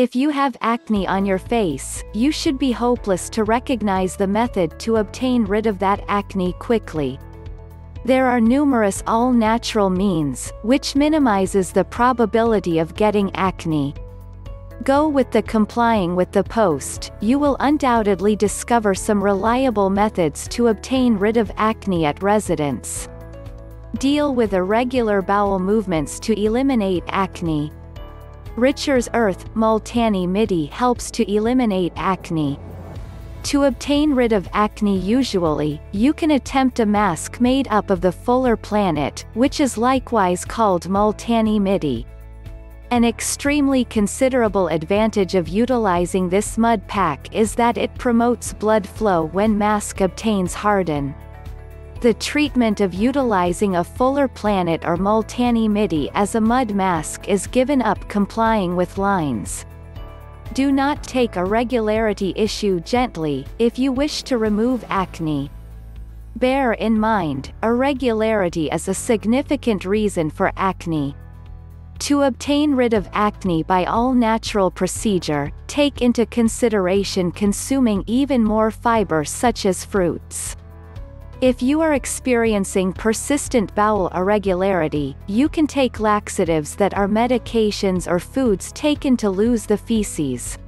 If you have acne on your face, you should be hopeless to recognize the method to obtain rid of that acne quickly. There are numerous all-natural means, which minimizes the probability of getting acne. Go with the complying with the post, you will undoubtedly discover some reliable methods to obtain rid of acne at residence. Deal with irregular bowel movements to eliminate acne. Richer's Earth Multani Mitti helps to eliminate acne. To obtain rid of acne usually, you can attempt a mask made up of the Fuller Planet, which is likewise called Multani Mitti. An extremely considerable advantage of utilizing this mud pack is that it promotes blood flow when mask obtains harden. The treatment of utilizing a Fuller Planet or Multani Mitti as a mud mask is given up complying with lines. Do not take a regularity issue gently, if you wish to remove acne. Bear in mind, irregularity is a significant reason for acne. To obtain rid of acne by all-natural procedure, take into consideration consuming even more fiber such as fruits. If you are experiencing persistent bowel irregularity, you can take laxatives that are medications or foods taken to lose the feces.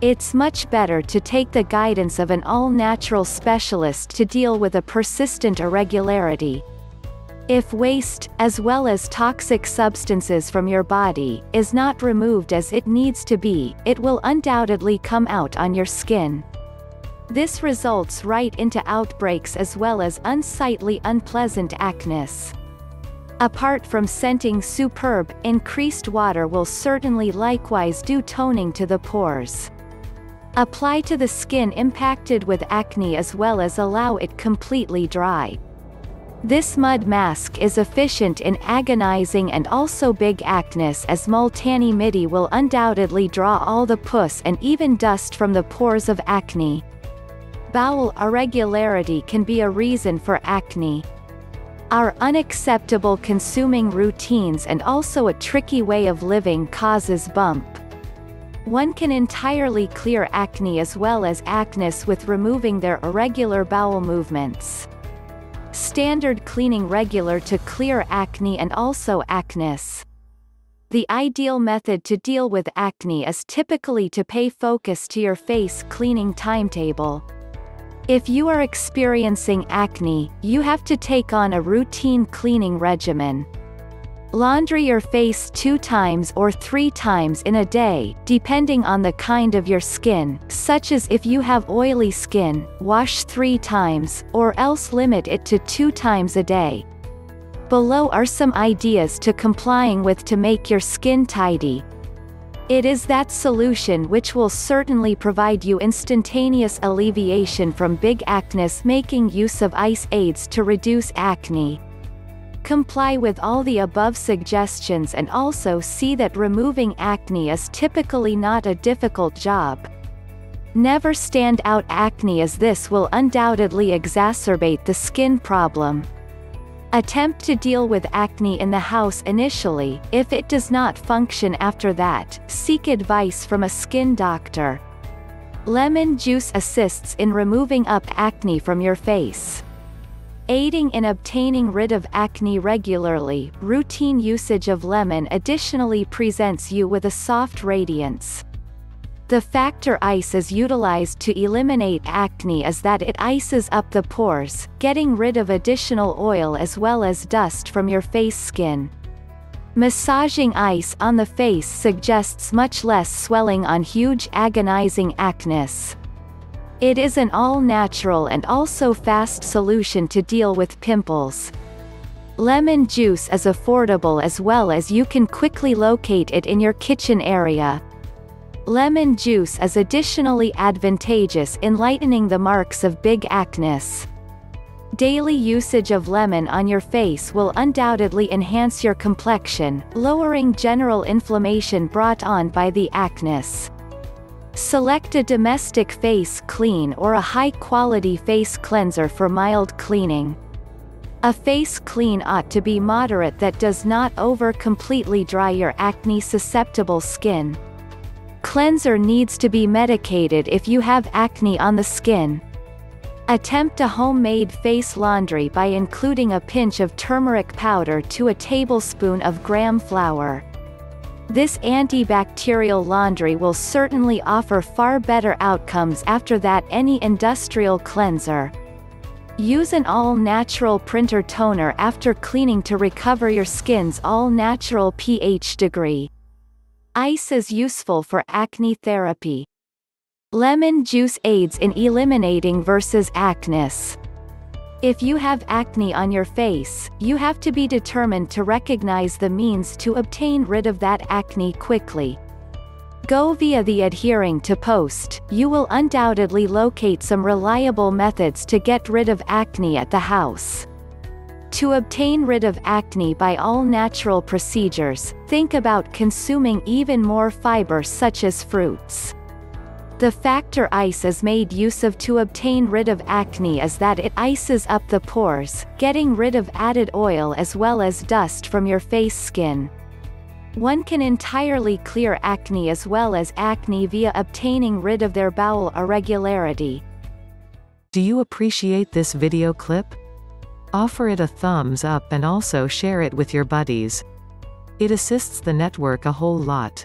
It's much better to take the guidance of an all-natural specialist to deal with a persistent irregularity. If waste, as well as toxic substances from your body, is not removed as it needs to be, it will undoubtedly come out on your skin. This results right into outbreaks as well as unsightly unpleasant acne. Apart from scenting superb, increased water will certainly likewise do toning to the pores. Apply to the skin impacted with acne as well as allow it completely dry. This mud mask is efficient in agonizing and also big acne as Multani Mitti will undoubtedly draw all the pus and even dust from the pores of acne. Bowel irregularity can be a reason for acne. Our unacceptable consuming routines and also a tricky way of living causes bump. One can entirely clear acne as well as acne with removing their irregular bowel movements. Standard cleaning regular to clear acne and also acne. The ideal method to deal with acne is typically to pay focus to your face cleaning timetable. If you are experiencing acne, you have to take on a routine cleaning regimen. Laundry your face two times or three times in a day, depending on the kind of your skin, such as if you have oily skin, wash three times, or else limit it to two times a day. Below are some ideas to complying with to make your skin tidy, it is that solution which will certainly provide you instantaneous alleviation from big acne making use of ice aids to reduce acne. Comply with all the above suggestions and also see that removing acne is typically not a difficult job. Never stand out acne as this will undoubtedly exacerbate the skin problem. Attempt to deal with acne in the house initially, if it does not function after that, seek advice from a skin doctor. Lemon juice assists in removing up acne from your face. Aiding in obtaining rid of acne regularly, routine usage of lemon additionally presents you with a soft radiance. The factor ice is utilized to eliminate acne is that it ices up the pores, getting rid of additional oil as well as dust from your face skin. Massaging ice on the face suggests much less swelling on huge agonizing acne. It is an all-natural and also fast solution to deal with pimples. Lemon juice is affordable as well as you can quickly locate it in your kitchen area, Lemon juice is additionally advantageous in lightening the marks of big acne. Daily usage of lemon on your face will undoubtedly enhance your complexion, lowering general inflammation brought on by the acne. Select a domestic face clean or a high-quality face cleanser for mild cleaning. A face clean ought to be moderate that does not over completely dry your acne-susceptible skin. Cleanser needs to be medicated if you have acne on the skin. Attempt a homemade face laundry by including a pinch of turmeric powder to a tablespoon of gram flour. This antibacterial laundry will certainly offer far better outcomes after that any industrial cleanser. Use an all-natural printer toner after cleaning to recover your skin's all-natural pH degree. Ice is useful for acne therapy. Lemon juice aids in eliminating versus acne. If you have acne on your face, you have to be determined to recognize the means to obtain rid of that acne quickly. Go via the adhering to post, you will undoubtedly locate some reliable methods to get rid of acne at the house. To obtain rid of acne by all natural procedures, think about consuming even more fiber such as fruits. The factor ice is made use of to obtain rid of acne is that it ices up the pores, getting rid of added oil as well as dust from your face skin. One can entirely clear acne as well as acne via obtaining rid of their bowel irregularity. Do you appreciate this video clip? Offer it a thumbs up and also share it with your buddies. It assists the network a whole lot.